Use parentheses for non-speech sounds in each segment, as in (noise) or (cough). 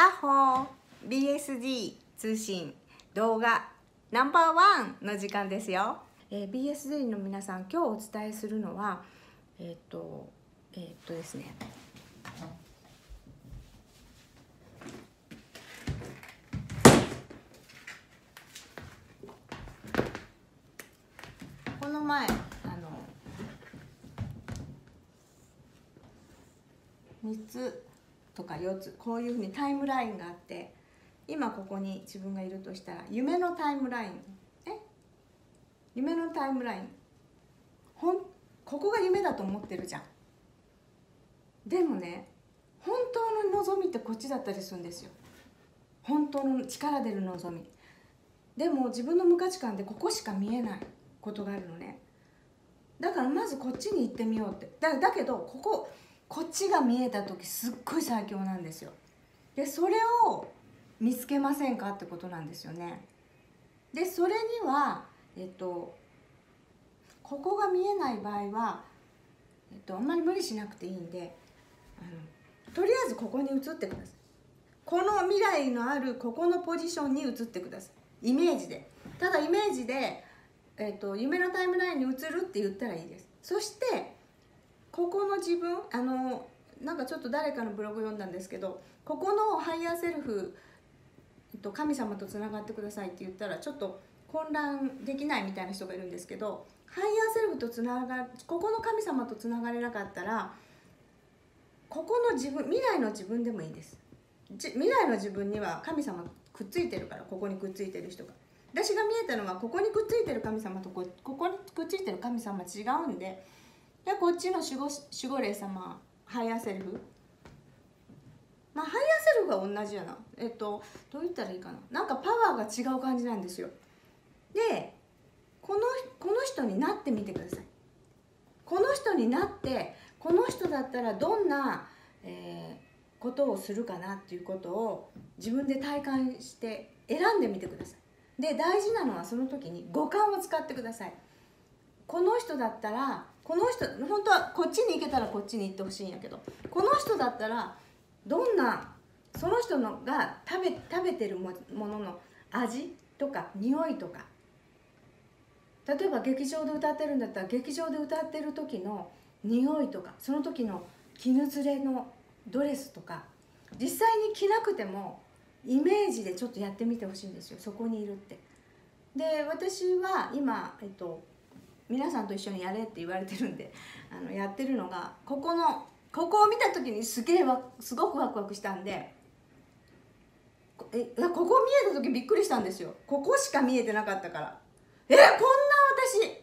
ヤッホー BSD 通信動画ナンバーワンの時間ですよ、えー、BSD の皆さん今日お伝えするのはえっ、とえっ、とですね。この前あの3つとか4つこういうふうにタイムラインがあって今ここに自分がいるとしたら夢のタイムラインえ？夢のタイムライン。ほんここが夢だと思ってるじゃん。でもね本当の望みってこっちだったりするんですよ。本当の力出る望み。でも自分の無価値観でここしか見えないことがあるのね。だからまずこっちに行ってみようって。だだけどこここっちが見えた時すっごい最強なんですよ。でそれを見つけませんかってことなんですよね。でそれにはえっとここが見えない場合は、えっと、あんまり無理しなくていいんであのとりあえずここに移ってください。この未来のあるここのポジションに移ってください。イメージで。ただイメージで、えっと、夢のタイムラインに移るって言ったらいいです。そしてここの自分あのなんかちょっと誰かのブログ読んだんですけどここのハイヤーセルフえっと神様とつながってくださいって言ったらちょっと混乱できないみたいな人がいるんですけどハイヤーセルフとつながここの神様とつながれなかったらここの自分未来の自分でもいいです。未来の自分には神様くっついてるからここにくっついてる人が。私が見えたのはここにくっついてる神様とこここにくっついてる神様違うんででこっちの守護守護霊様ハイヤーセルフ？まあハイヤーセルフは同じやな。えっとどう言ったらいいかな。なんかパワーが違う感じなんですよ。でこのこの人になってみてください。この人になってこの人だったらどんな、えー、ことをするかなっていうことを自分で体感して選んでみてください。で大事なのはその時に五感を使ってください。この人だったらこの人本当はこっちに行けたらこっちに行ってほしいんやけどこの人だったらどんなその人のが食べ食べてるものの味とか匂いとか例えば劇場で歌ってるんだったら劇場で歌ってる時の匂いとかその時の絹ずれのドレスとか実際に着なくてもイメージでちょっとやってみてほしいんですよそこにいるって。で私は今、えっと、皆さんと一緒にやれって言われてるんで (laughs) あのやってるのがここのここを見た時にすげえすごくワクワクしたんでえここ見えた時びっくりしたんですよ。ここしか見えてなかったから。えこんな私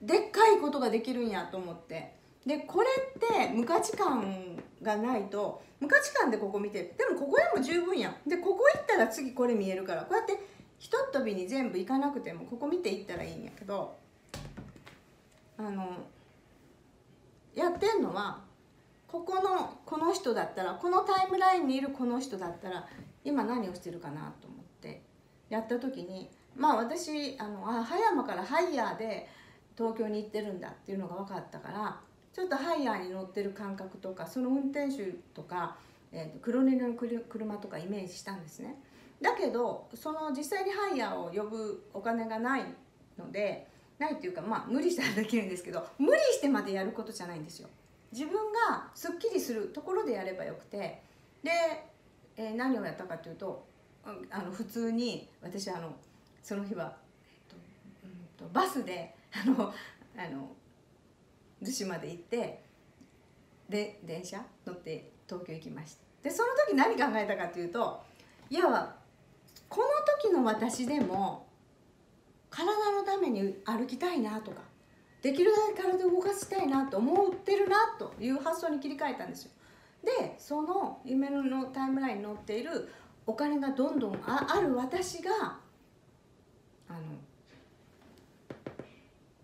でっかいことができるんやと思って。でこれって無価値観がないと無価値観でここ見てでもここでも十分やん。でここ行ったら次これ見えるから。こうやってひとっ飛びに全部行かなくてもここ見ていったらいいんやけどあのやってんのはここのこの人だったらこのタイムラインにいるこの人だったら今何をしてるかなと思ってやった時にまあ私あのあ葉山からハイヤーで東京に行ってるんだっていうのが分かったからちょっとハイヤーに乗ってる感覚とかその運転手とか、えー、黒塗りの車とかイメージしたんですね。だけどその実際にハイヤーを呼ぶお金がないのでないっていうかまあ無理したらできるんですけど無理してまでやることじゃないんですよ。自分がすっきりするところでやればよくてで、えー、何をやったかというとあの普通に私あのその日は、えっとうんと、バスであのあの逗子まで行ってで電車乗って東京行きました。でその時何考えたかというといやこの時の私でも体のために歩きたいなとかできるだけ体を動かしたいなと思ってるなという発想に切り替えたんですよ。でその夢のタイムラインに載っているお金がどんどんある私があ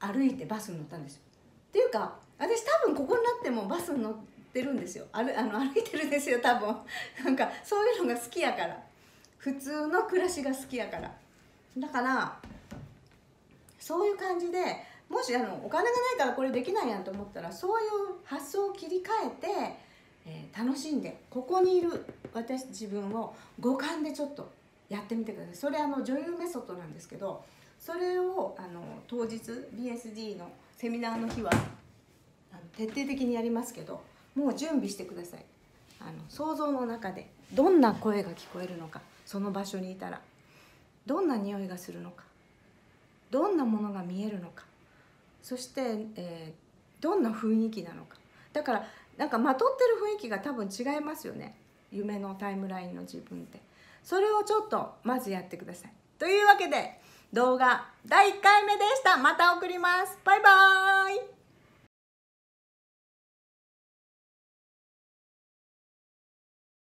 の歩いてバスに乗ったんですよ。っていうか私多分ここになってもバスに乗ってるんですよ。歩あの (laughs) 歩いてるんですよ多分。なんかそういうのが好きやから。普通の暮らしが好きやから。だからそういう感じでもしあのお金がないからこれできないやんと思ったらそういう発想を切り替えて、えー楽しんでここにいる私自分を五感でちょっとやってみてください。それあの女優メソッドなんですけどそれをあの当日 BSD のセミナーの日はあの徹底的にやりますけどもう準備してください。あの想像の中でどんな声が聞こえるのかその場所にいたらどんな匂いがするのかどんなものが見えるのか。そして、えーどんな雰囲気なのか。だからなんかまとってる雰囲気が多分違いますよね。夢のタイムラインの自分って。それをちょっとまずやってください。というわけで動画第1回目でした。また送ります。バイバーイ。